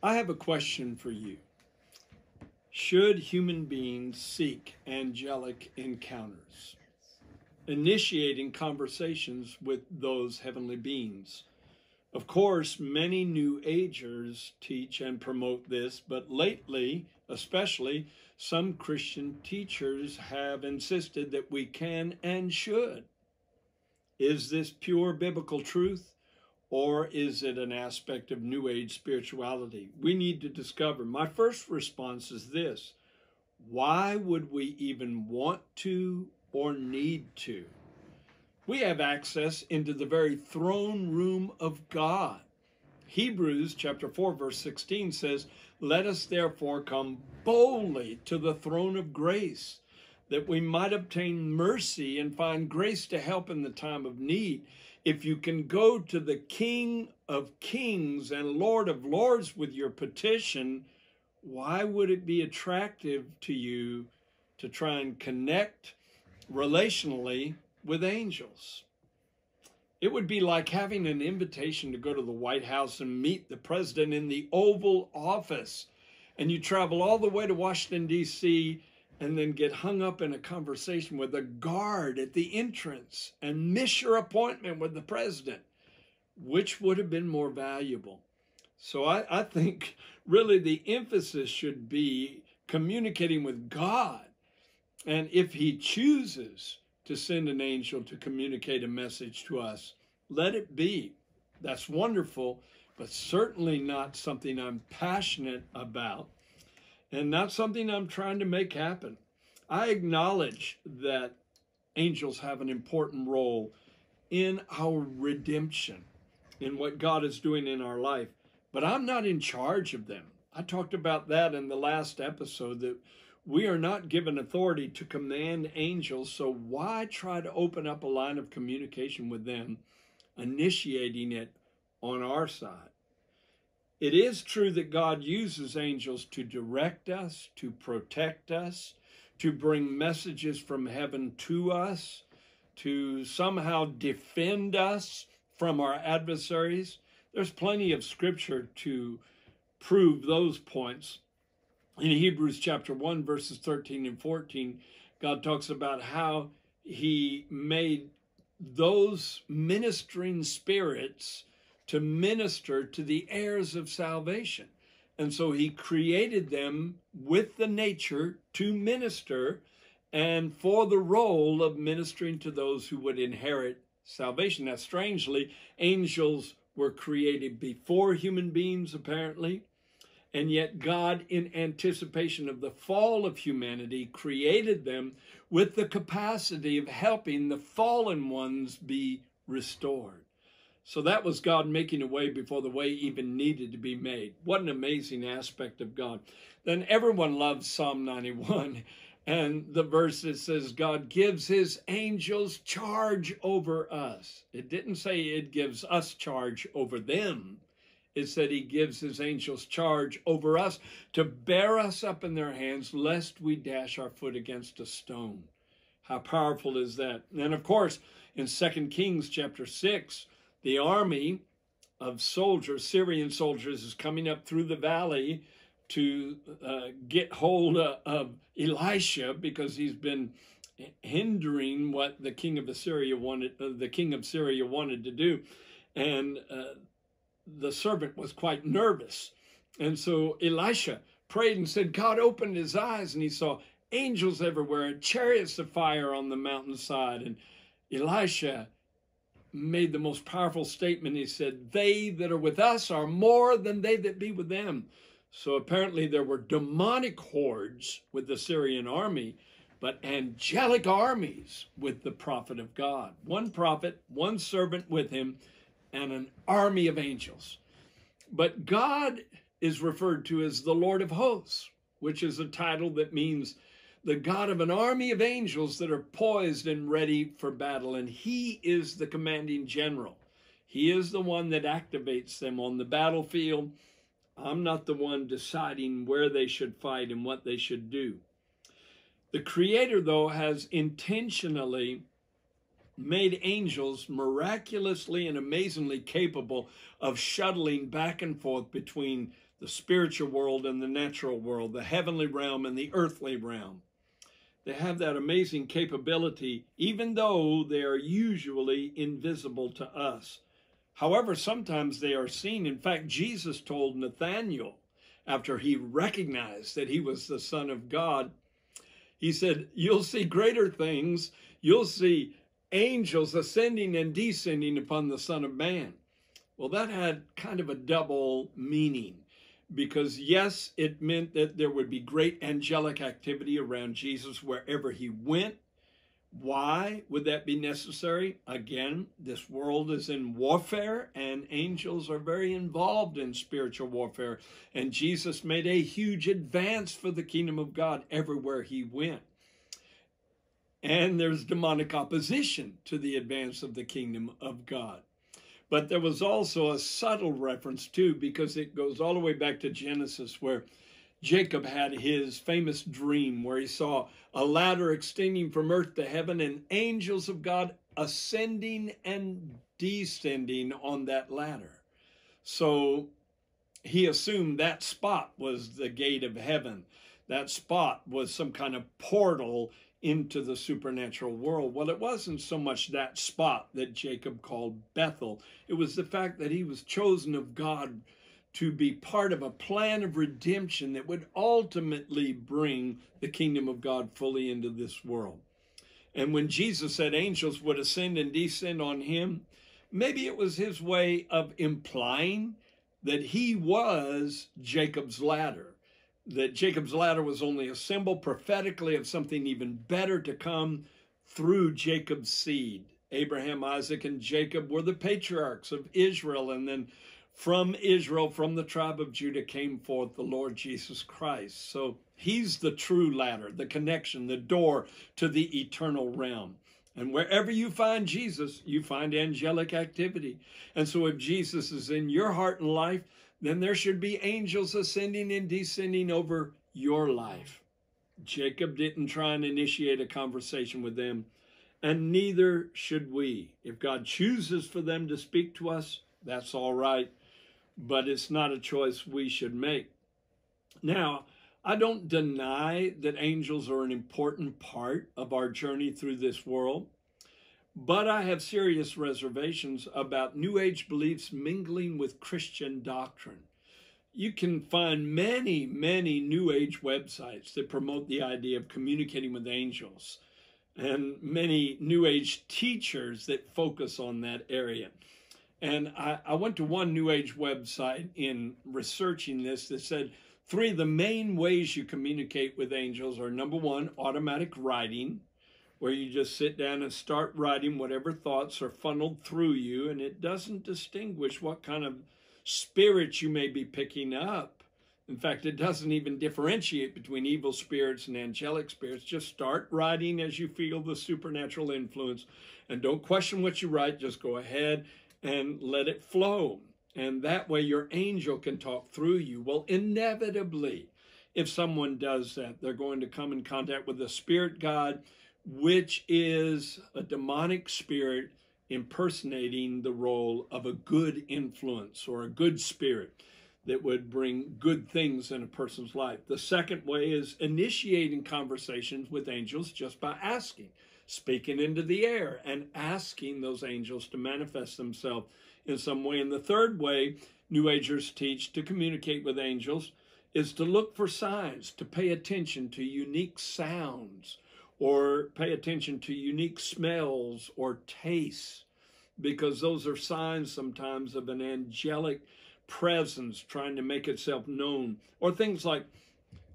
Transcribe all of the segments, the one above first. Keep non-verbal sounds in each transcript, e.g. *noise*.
I have a question for you. Should human beings seek angelic encounters, initiating conversations with those heavenly beings? Of course, many New Agers teach and promote this, but lately, especially, some Christian teachers have insisted that we can and should. Is this pure biblical truth? Or is it an aspect of New Age spirituality? We need to discover. My first response is this Why would we even want to or need to? We have access into the very throne room of God. Hebrews chapter 4 verse 16 says, "Let us therefore come boldly to the throne of grace, that we might obtain mercy and find grace to help in the time of need." If you can go to the King of Kings and Lord of Lords with your petition, why would it be attractive to you to try and connect relationally with angels? It would be like having an invitation to go to the White House and meet the president in the Oval Office. And you travel all the way to Washington, D.C., and then get hung up in a conversation with a guard at the entrance and miss your appointment with the president. Which would have been more valuable? So I, I think really the emphasis should be communicating with God. And if he chooses to send an angel to communicate a message to us, let it be. That's wonderful, but certainly not something I'm passionate about and not something I'm trying to make happen. I acknowledge that angels have an important role in our redemption, in what God is doing in our life, but I'm not in charge of them. I talked about that in the last episode that we are not given authority to command angels, so why try to open up a line of communication with them, initiating it on our side? It is true that God uses angels to direct us, to protect us, to bring messages from heaven to us, to somehow defend us from our adversaries. There's plenty of scripture to prove those points. In Hebrews chapter 1, verses 13 and 14, God talks about how he made those ministering spirits to minister to the heirs of salvation. And so he created them with the nature to minister and for the role of ministering to those who would inherit salvation. Now, strangely, angels were created before human beings, apparently. And yet, God, in anticipation of the fall of humanity, created them with the capacity of helping the fallen ones be restored. So that was God making a way before the way even needed to be made. What an amazing aspect of God. Then everyone loves Psalm 91 *laughs* and the verse that says, God gives his angels charge over us. It didn't say it gives us charge over them. It said he gives his angels charge over us to bear us up in their hands, lest we dash our foot against a stone. How powerful is that? And of course, in 2 Kings chapter 6, the army of soldiers, Syrian soldiers, is coming up through the valley to uh, get hold of Elisha because he's been hindering what the king of Assyria wanted, uh, the king of Syria wanted to do, and uh, the servant was quite nervous, and so Elisha prayed and said, "God opened his eyes, and he saw angels everywhere and chariots of fire on the mountainside." And Elisha made the most powerful statement. He said, They that are with us are more than they that be with them. So apparently there were demonic hordes with the Syrian army, but angelic armies with the prophet of God. One prophet, one servant with him, and an army of angels. But God is referred to as the Lord of hosts, which is a title that means the God of an army of angels that are poised and ready for battle. And he is the commanding general. He is the one that activates them on the battlefield. I'm not the one deciding where they should fight and what they should do. The Creator, though, has intentionally made angels miraculously and amazingly capable of shuttling back and forth between the spiritual world and the natural world, the heavenly realm and the earthly realm. They have that amazing capability, even though they are usually invisible to us. However, sometimes they are seen. In fact, Jesus told Nathanael, after he recognized that he was the Son of God, he said, You'll see greater things. You'll see angels ascending and descending upon the Son of Man. Well, that had kind of a double meaning because, yes, it meant that there would be great angelic activity around Jesus wherever he went. Why would that be necessary? Again, this world is in warfare, and angels are very involved in spiritual warfare. And Jesus made a huge advance for the kingdom of God everywhere he went. And there's demonic opposition to the advance of the kingdom of God. But there was also a subtle reference too, because it goes all the way back to Genesis, where Jacob had his famous dream where he saw a ladder extending from earth to heaven and angels of God ascending and descending on that ladder. So he assumed that spot was the gate of heaven. That spot was some kind of portal into the supernatural world. Well, it wasn't so much that spot that Jacob called Bethel, it was the fact that he was chosen of God to be part of a plan of redemption that would ultimately bring the kingdom of God fully into this world. And when Jesus said angels would ascend and descend on him, maybe it was his way of implying that he was Jacob's ladder that Jacob's ladder was only a symbol prophetically of something even better to come through Jacob's seed. Abraham, Isaac, and Jacob were the patriarchs of Israel, and then from Israel, from the tribe of Judah, came forth the Lord Jesus Christ. So he's the true ladder, the connection, the door to the eternal realm. And wherever you find Jesus, you find angelic activity. And so if Jesus is in your heart and life, then there should be angels ascending and descending over your life. Jacob didn't try and initiate a conversation with them, and neither should we. If God chooses for them to speak to us, that's all right, but it's not a choice we should make. Now, I don't deny that angels are an important part of our journey through this world. But I have serious reservations about New Age beliefs mingling with Christian doctrine. You can find many, many New Age websites that promote the idea of communicating with angels, and many New Age teachers that focus on that area. And I, I went to one New Age website in researching this that said three of the main ways you communicate with angels are number one, automatic writing where you just sit down and start writing whatever thoughts are funneled through you, and it doesn't distinguish what kind of spirit you may be picking up. In fact, it doesn't even differentiate between evil spirits and angelic spirits. Just start writing as you feel the supernatural influence, and don't question what you write. Just go ahead and let it flow. And that way, your angel can talk through you. Well, inevitably, if someone does that, they're going to come in contact with the spirit God which is a demonic spirit impersonating the role of a good influence or a good spirit that would bring good things in a person's life. The second way is initiating conversations with angels just by asking, speaking into the air, and asking those angels to manifest themselves in some way. And the third way New Agers teach to communicate with angels is to look for signs, to pay attention to unique sounds or pay attention to unique smells or tastes, because those are signs sometimes of an angelic presence trying to make itself known, or things like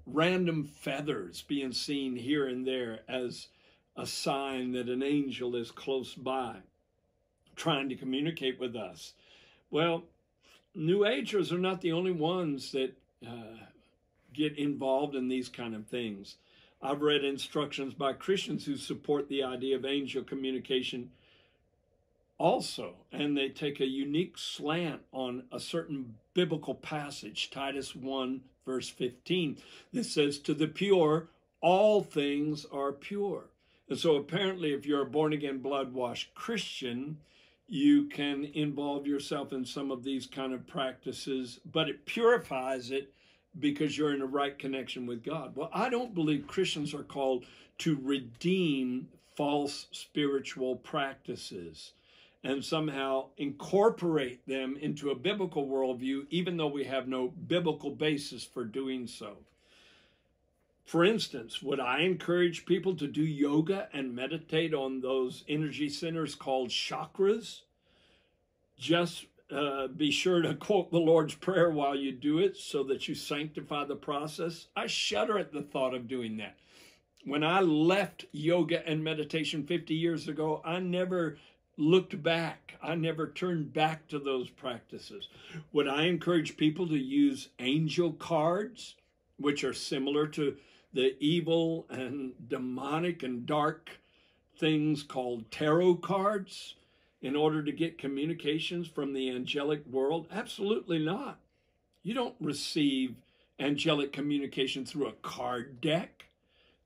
random feathers being seen here and there as a sign that an angel is close by, trying to communicate with us. Well, New Agers are not the only ones that uh, get involved in these kind of things. I've read instructions by Christians who support the idea of angel communication also, and they take a unique slant on a certain biblical passage, Titus 1, verse 15, that says, To the pure, all things are pure. And so apparently, if you're a born again, blood washed Christian, you can involve yourself in some of these kind of practices, but it purifies it because you're in a right connection with God. Well, I don't believe Christians are called to redeem false spiritual practices and somehow incorporate them into a biblical worldview, even though we have no biblical basis for doing so. For instance, would I encourage people to do yoga and meditate on those energy centers called chakras? Just uh, be sure to quote the Lord's Prayer while you do it so that you sanctify the process. I shudder at the thought of doing that. When I left yoga and meditation 50 years ago, I never looked back. I never turned back to those practices. Would I encourage people to use angel cards, which are similar to the evil and demonic and dark things called tarot cards in order to get communications from the angelic world? Absolutely not. You don't receive angelic communication through a card deck.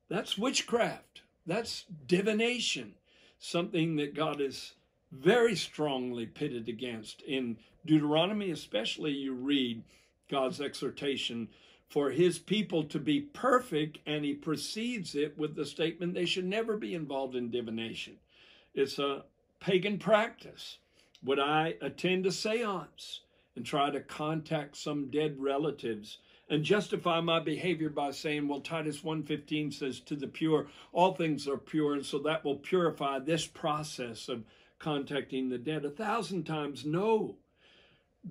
That's witchcraft. That's divination, something that God is very strongly pitted against. In Deuteronomy, especially, you read God's exhortation for his people to be perfect, and he precedes it with the statement they should never be involved in divination. It's a pagan practice. Would I attend a seance and try to contact some dead relatives and justify my behavior by saying, well, Titus 1.15 says, to the pure, all things are pure, and so that will purify this process of contacting the dead? A thousand times no,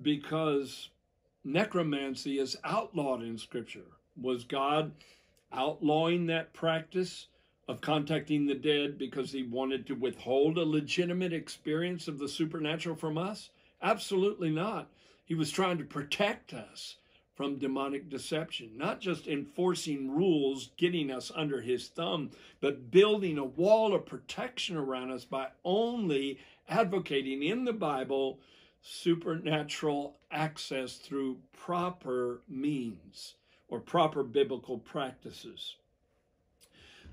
because necromancy is outlawed in Scripture. Was God outlawing that practice of contacting the dead because he wanted to withhold a legitimate experience of the supernatural from us? Absolutely not. He was trying to protect us from demonic deception, not just enforcing rules, getting us under his thumb, but building a wall of protection around us by only advocating in the Bible supernatural access through proper means or proper biblical practices.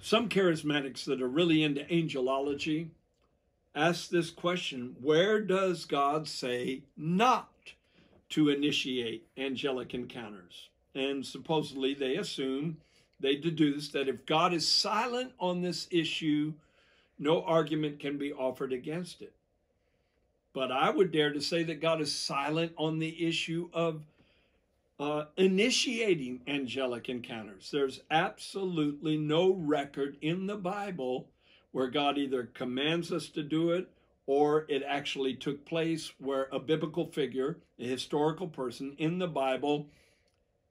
Some charismatics that are really into angelology ask this question where does God say not to initiate angelic encounters. And supposedly they assume, they deduce that if God is silent on this issue, no argument can be offered against it. But I would dare to say that God is silent on the issue of uh, initiating angelic encounters. There's absolutely no record in the Bible where God either commands us to do it or it actually took place where a biblical figure, a historical person in the Bible,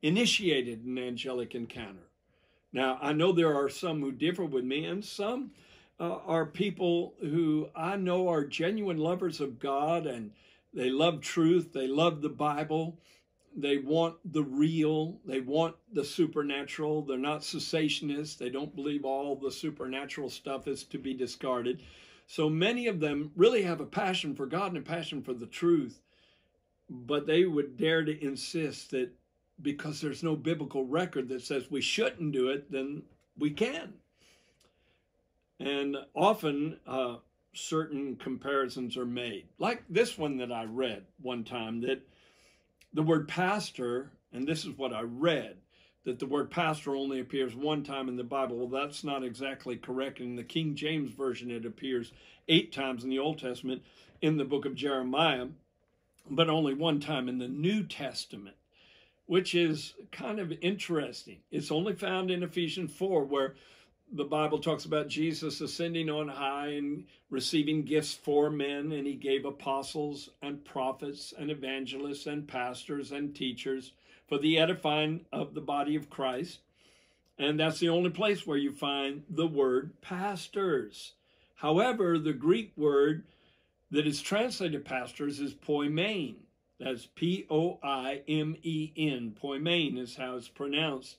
initiated an angelic encounter. Now, I know there are some who differ with me, and some uh, are people who I know are genuine lovers of God and they love truth, they love the Bible, they want the real, they want the supernatural. They're not cessationists, they don't believe all the supernatural stuff is to be discarded. So many of them really have a passion for God and a passion for the truth, but they would dare to insist that because there's no biblical record that says we shouldn't do it, then we can. And often uh, certain comparisons are made, like this one that I read one time that the word pastor, and this is what I read, that the word pastor only appears one time in the Bible. Well, that's not exactly correct. In the King James Version, it appears eight times in the Old Testament in the book of Jeremiah, but only one time in the New Testament, which is kind of interesting. It's only found in Ephesians 4, where the Bible talks about Jesus ascending on high and receiving gifts for men, and he gave apostles and prophets and evangelists and pastors and teachers for the edifying of the body of Christ. And that's the only place where you find the word pastors. However, the Greek word that is translated pastors is poimen. That's P O I M E N. Poimen is how it's pronounced.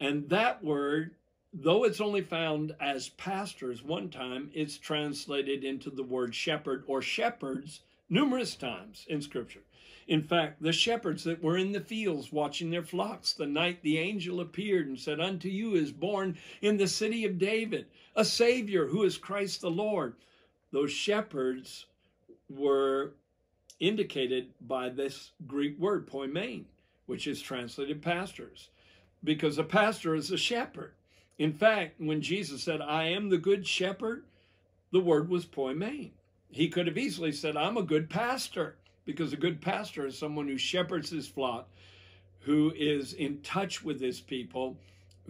And that word, though it's only found as pastors one time, it's translated into the word shepherd or shepherds numerous times in Scripture. In fact, the shepherds that were in the fields watching their flocks, the night the angel appeared and said, Unto you is born in the city of David a Savior who is Christ the Lord. Those shepherds were indicated by this Greek word, poimen, which is translated pastors, because a pastor is a shepherd. In fact, when Jesus said, I am the good shepherd, the word was poimen. He could have easily said, I'm a good pastor, because a good pastor is someone who shepherds his flock, who is in touch with his people,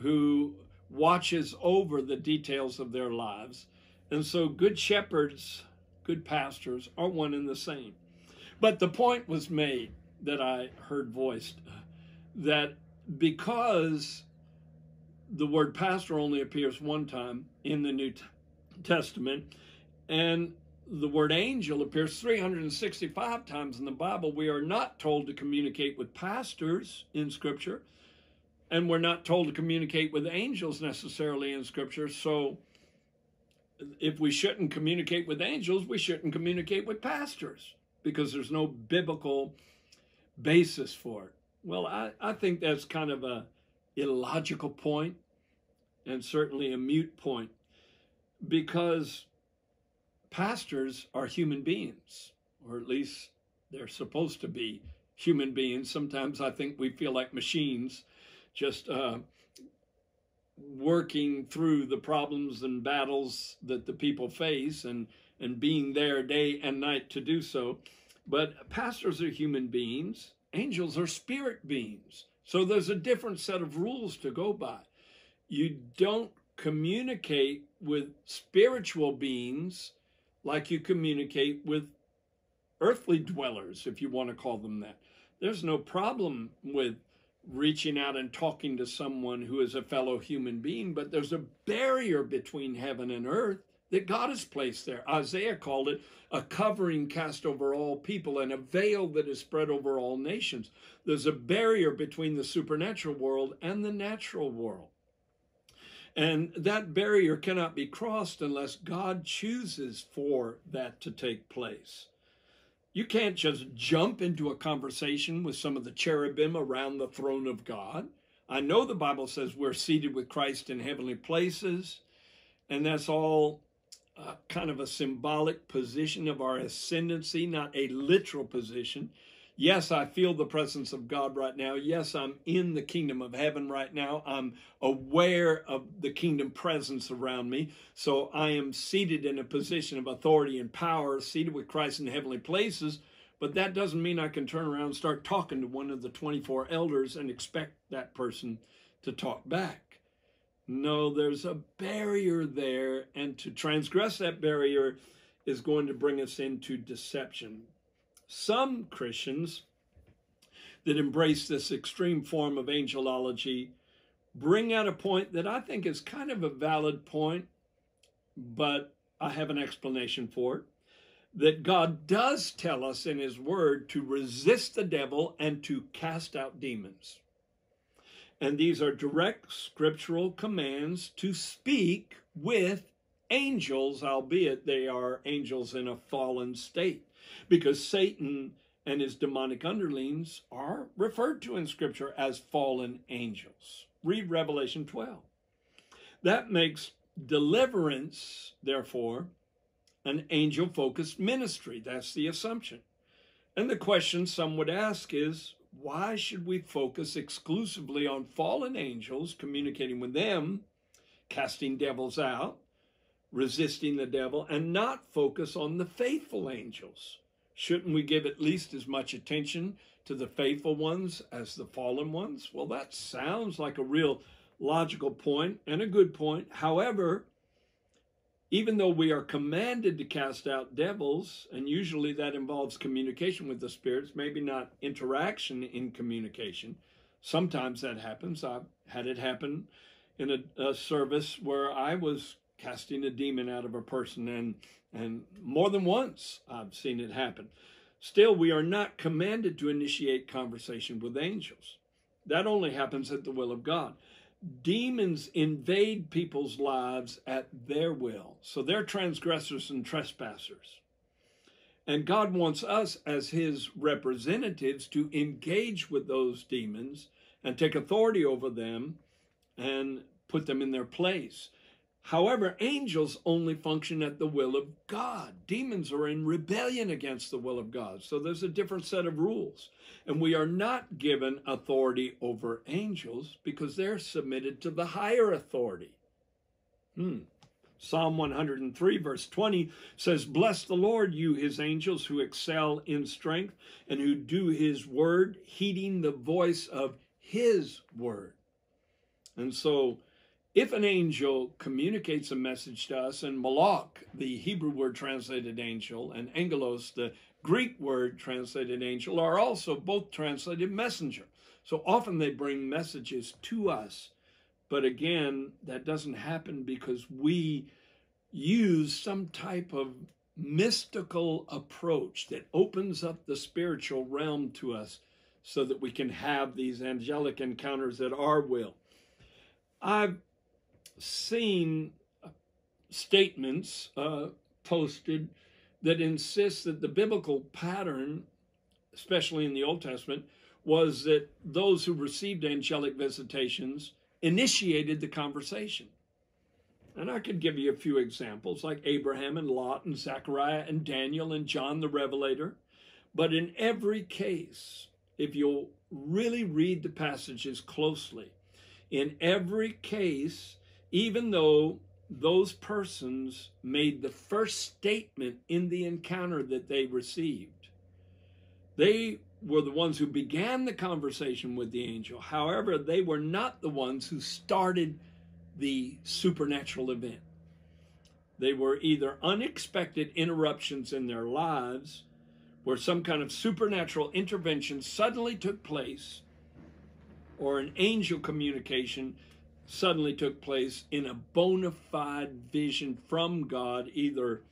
who watches over the details of their lives. And so, good shepherds, good pastors are one and the same. But the point was made that I heard voiced uh, that because the word pastor only appears one time in the New Testament, and the word angel appears 365 times in the Bible. We are not told to communicate with pastors in Scripture, and we're not told to communicate with angels necessarily in Scripture. So, if we shouldn't communicate with angels, we shouldn't communicate with pastors because there's no biblical basis for it. Well, I, I think that's kind of a illogical point and certainly a mute point because pastors are human beings, or at least they're supposed to be human beings. Sometimes I think we feel like machines just uh, working through the problems and battles that the people face and, and being there day and night to do so. But pastors are human beings, angels are spirit beings. So there's a different set of rules to go by you don't communicate with spiritual beings like you communicate with earthly dwellers, if you want to call them that. There's no problem with reaching out and talking to someone who is a fellow human being, but there's a barrier between heaven and earth that God has placed there. Isaiah called it a covering cast over all people and a veil that is spread over all nations. There's a barrier between the supernatural world and the natural world. And that barrier cannot be crossed unless God chooses for that to take place. You can't just jump into a conversation with some of the cherubim around the throne of God. I know the Bible says we're seated with Christ in heavenly places, and that's all uh, kind of a symbolic position of our ascendancy, not a literal position. Yes, I feel the presence of God right now. Yes, I'm in the kingdom of heaven right now. I'm aware of the kingdom presence around me. So I am seated in a position of authority and power, seated with Christ in heavenly places. But that doesn't mean I can turn around and start talking to one of the 24 elders and expect that person to talk back. No, there's a barrier there. And to transgress that barrier is going to bring us into deception some Christians that embrace this extreme form of angelology bring out a point that I think is kind of a valid point, but I have an explanation for it. That God does tell us in His Word to resist the devil and to cast out demons. And these are direct scriptural commands to speak with angels, albeit they are angels in a fallen state because Satan and his demonic underlings are referred to in Scripture as fallen angels. Read Revelation 12. That makes deliverance, therefore, an angel focused ministry. That's the assumption. And the question some would ask is why should we focus exclusively on fallen angels, communicating with them, casting devils out, resisting the devil, and not focus on the faithful angels? Shouldn't we give at least as much attention to the faithful ones as the fallen ones? Well, that sounds like a real logical point and a good point. However, even though we are commanded to cast out devils, and usually that involves communication with the spirits, maybe not interaction in communication, sometimes that happens. I've had it happen in a, a service where I was casting a demon out of a person and and more than once I've seen it happen. Still, we are not commanded to initiate conversation with angels. That only happens at the will of God. Demons invade people's lives at their will. So they're transgressors and trespassers. And God wants us as his representatives to engage with those demons and take authority over them and put them in their place. However, angels only function at the will of God. Demons are in rebellion against the will of God. So there's a different set of rules. And we are not given authority over angels because they're submitted to the higher authority. Hmm. Psalm 103, verse 20 says, Bless the Lord, you his angels who excel in strength and who do his word, heeding the voice of his word. And so if an angel communicates a message to us, and malak, the Hebrew word translated angel, and angelos, the Greek word translated angel, are also both translated messenger. So often they bring messages to us. But again, that doesn't happen because we use some type of mystical approach that opens up the spiritual realm to us so that we can have these angelic encounters at our will. I've seen statements uh, posted that insist that the biblical pattern, especially in the Old Testament, was that those who received angelic visitations initiated the conversation. And I could give you a few examples like Abraham and Lot and Zechariah and Daniel and John the Revelator. But in every case, if you'll really read the passages closely, in every case, even though those persons made the first statement in the encounter that they received. They were the ones who began the conversation with the angel. However, they were not the ones who started the supernatural event. They were either unexpected interruptions in their lives where some kind of supernatural intervention suddenly took place or an angel communication suddenly took place in a bona fide vision from God, either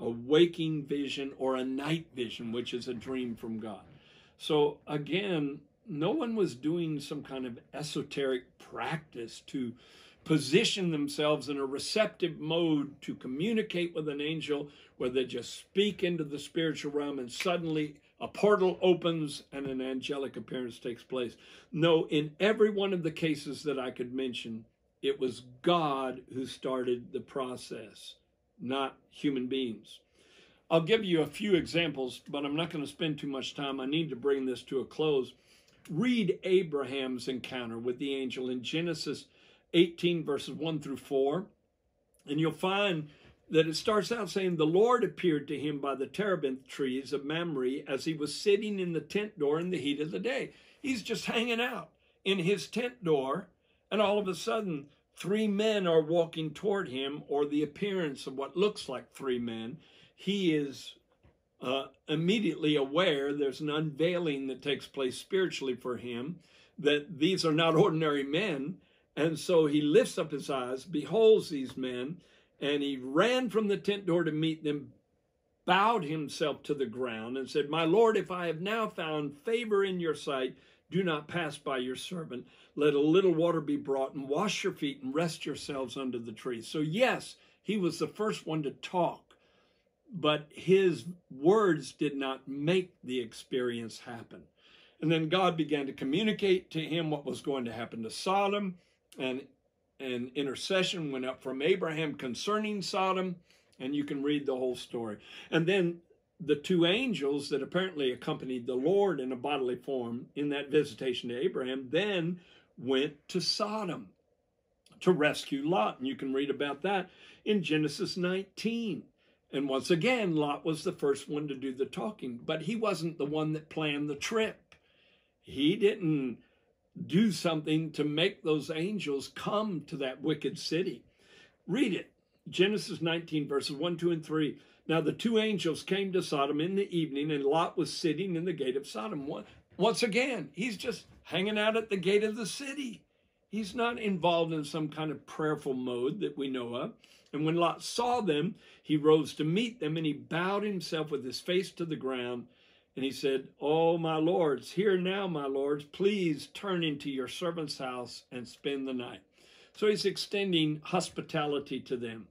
a waking vision or a night vision, which is a dream from God. So again, no one was doing some kind of esoteric practice to position themselves in a receptive mode to communicate with an angel where they just speak into the spiritual realm and suddenly a portal opens and an angelic appearance takes place. No, in every one of the cases that I could mention, it was God who started the process, not human beings. I'll give you a few examples, but I'm not going to spend too much time. I need to bring this to a close. Read Abraham's encounter with the angel in Genesis 18, verses 1 through 4, and you'll find that it starts out saying, The Lord appeared to him by the terebinth trees of Mamre as he was sitting in the tent door in the heat of the day. He's just hanging out in his tent door, and all of a sudden, three men are walking toward him, or the appearance of what looks like three men. He is uh, immediately aware there's an unveiling that takes place spiritually for him, that these are not ordinary men. And so he lifts up his eyes, beholds these men, and he ran from the tent door to meet them, bowed himself to the ground, and said, My Lord, if I have now found favor in your sight, do not pass by your servant. Let a little water be brought, and wash your feet, and rest yourselves under the tree. So, yes, he was the first one to talk, but his words did not make the experience happen. And then God began to communicate to him what was going to happen to Sodom, and an intercession went up from Abraham concerning Sodom, and you can read the whole story. And then the two angels that apparently accompanied the Lord in a bodily form in that visitation to Abraham then went to Sodom to rescue Lot. And you can read about that in Genesis 19. And once again, Lot was the first one to do the talking, but he wasn't the one that planned the trip. He didn't do something to make those angels come to that wicked city. Read it. Genesis 19, verses 1, 2, and 3. Now the two angels came to Sodom in the evening, and Lot was sitting in the gate of Sodom. Once again, he's just hanging out at the gate of the city. He's not involved in some kind of prayerful mode that we know of. And when Lot saw them, he rose to meet them, and he bowed himself with his face to the ground and he said, Oh, my lords, here now, my lords, please turn into your servant's house and spend the night. So he's extending hospitality to them.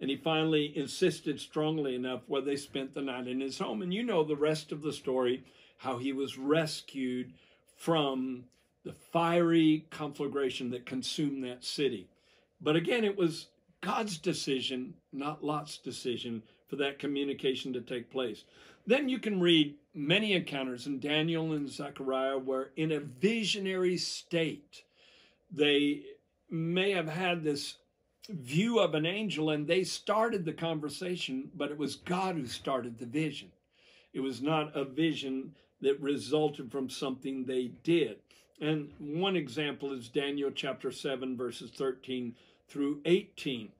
And he finally insisted strongly enough where they spent the night in his home. And you know the rest of the story how he was rescued from the fiery conflagration that consumed that city. But again, it was God's decision, not Lot's decision, for that communication to take place. Then you can read many encounters in Daniel and Zechariah where, in a visionary state, they may have had this view of an angel and they started the conversation, but it was God who started the vision. It was not a vision that resulted from something they did. And one example is Daniel chapter 7, verses 13 through 18,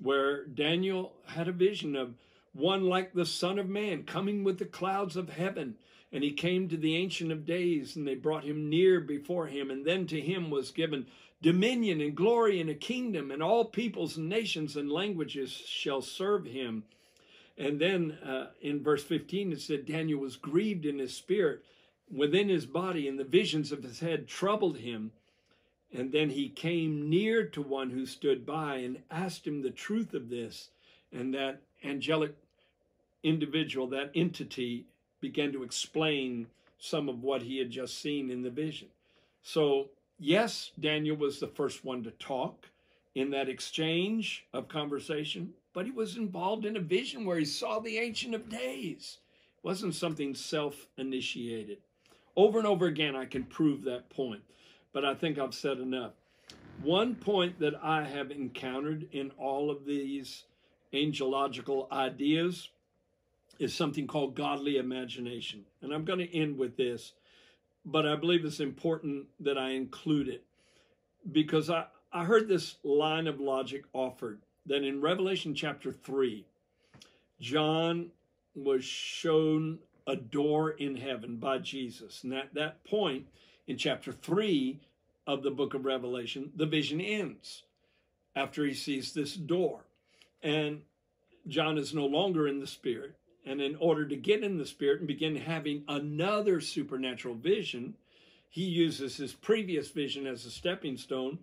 where Daniel had a vision of one like the Son of Man coming with the clouds of heaven. And he came to the Ancient of Days, and they brought him near before him. And then to him was given dominion and glory and a kingdom, and all peoples and nations and languages shall serve him. And then uh, in verse 15, it said, Daniel was grieved in his spirit within his body, and the visions of his head troubled him. And then he came near to one who stood by and asked him the truth of this. And that angelic individual, that entity, began to explain some of what he had just seen in the vision. So, yes, Daniel was the first one to talk in that exchange of conversation, but he was involved in a vision where he saw the Ancient of Days. It wasn't something self initiated. Over and over again, I can prove that point, but I think I've said enough. One point that I have encountered in all of these angelological ideas is something called godly imagination. And I'm going to end with this, but I believe it's important that I include it because I, I heard this line of logic offered that in Revelation chapter 3, John was shown a door in heaven by Jesus. And at that point, in chapter 3 of the book of Revelation, the vision ends after he sees this door. And John is no longer in the Spirit. And in order to get in the Spirit and begin having another supernatural vision, he uses his previous vision as a stepping stone.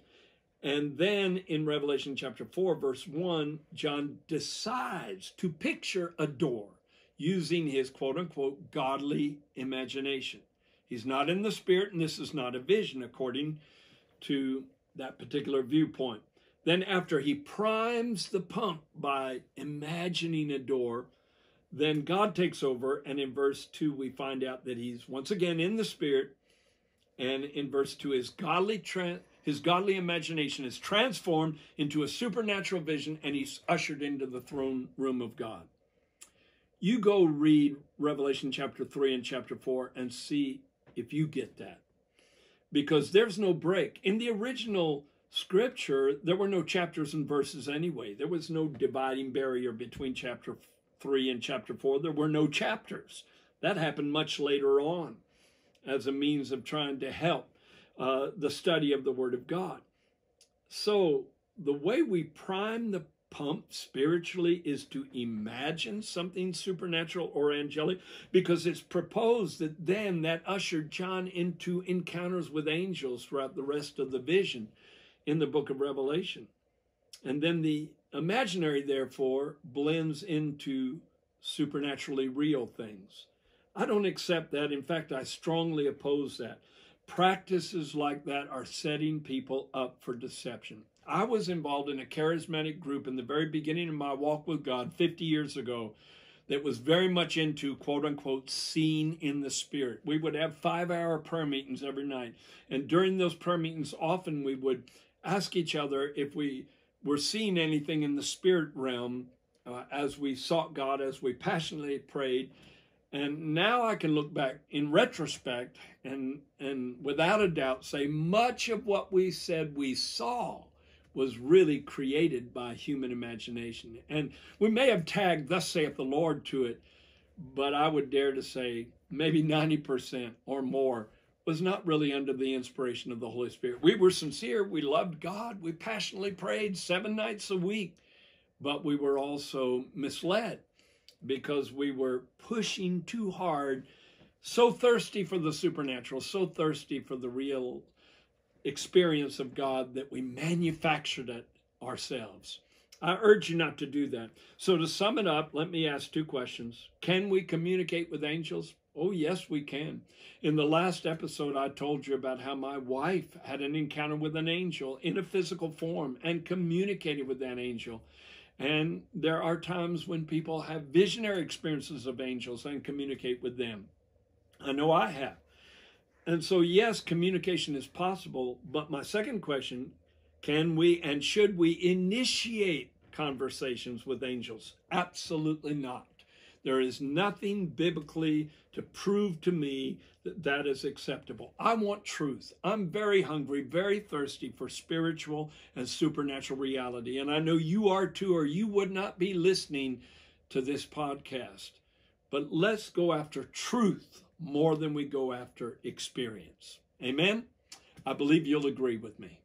And then in Revelation chapter 4, verse 1, John decides to picture a door using his quote unquote godly imagination. He's not in the Spirit, and this is not a vision according to that particular viewpoint. Then, after he primes the pump by imagining a door, then God takes over. And in verse 2, we find out that he's once again in the Spirit. And in verse 2, his godly, tra- his godly imagination is transformed into a supernatural vision, and he's ushered into the throne room of God. You go read Revelation chapter 3 and chapter 4 and see if you get that. Because there's no break. In the original scripture, there were no chapters and verses anyway. There was no dividing barrier between chapter 3 and chapter 4. There were no chapters. That happened much later on as a means of trying to help uh, the study of the Word of God. So, the way we prime the pump spiritually is to imagine something supernatural or angelic because it's proposed that then that ushered John into encounters with angels throughout the rest of the vision in the book of Revelation. And then the imaginary, therefore, blends into supernaturally real things. I don't accept that. In fact, I strongly oppose that. Practices like that are setting people up for deception. I was involved in a charismatic group in the very beginning of my walk with God 50 years ago that was very much into quote unquote seeing in the spirit. We would have five hour prayer meetings every night. And during those prayer meetings, often we would ask each other if we were seeing anything in the spirit realm uh, as we sought God, as we passionately prayed. And now I can look back in retrospect and, and without a doubt say much of what we said we saw was really created by human imagination. And we may have tagged, Thus saith the Lord, to it, but I would dare to say maybe 90% or more was not really under the inspiration of the Holy Spirit. We were sincere. We loved God. We passionately prayed seven nights a week, but we were also misled because we were pushing too hard, so thirsty for the supernatural, so thirsty for the real experience of God that we manufactured it ourselves. I urge you not to do that. So, to sum it up, let me ask two questions. Can we communicate with angels? Oh, yes, we can. In the last episode, I told you about how my wife had an encounter with an angel in a physical form and communicated with that angel. And there are times when people have visionary experiences of angels and communicate with them. I know I have. And so, yes, communication is possible. But my second question can we and should we initiate conversations with angels? Absolutely not. There is nothing biblically to prove to me that that is acceptable. I want truth. I'm very hungry, very thirsty for spiritual and supernatural reality. And I know you are too, or you would not be listening to this podcast. But let's go after truth more than we go after experience. Amen? I believe you'll agree with me.